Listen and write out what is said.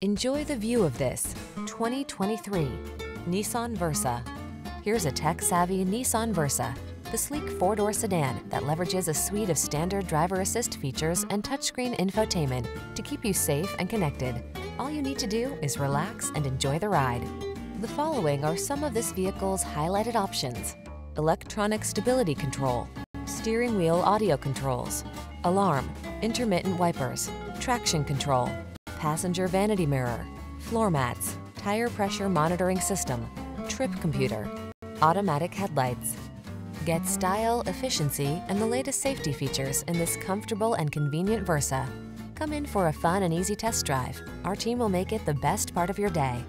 Enjoy the view of this 2023 Nissan Versa. Here's a tech-savvy Nissan Versa, the sleek four-door sedan that leverages a suite of standard driver assist features and touchscreen infotainment to keep you safe and connected. All you need to do is relax and enjoy the ride. The following are some of this vehicle's highlighted options. Electronic stability control, steering wheel audio controls, alarm, intermittent wipers, traction control, passenger vanity mirror, floor mats, tire pressure monitoring system, trip computer, automatic headlights. Get style, efficiency, and the latest safety features in this comfortable and convenient Versa. Come in for a fun and easy test drive. Our team will make it the best part of your day.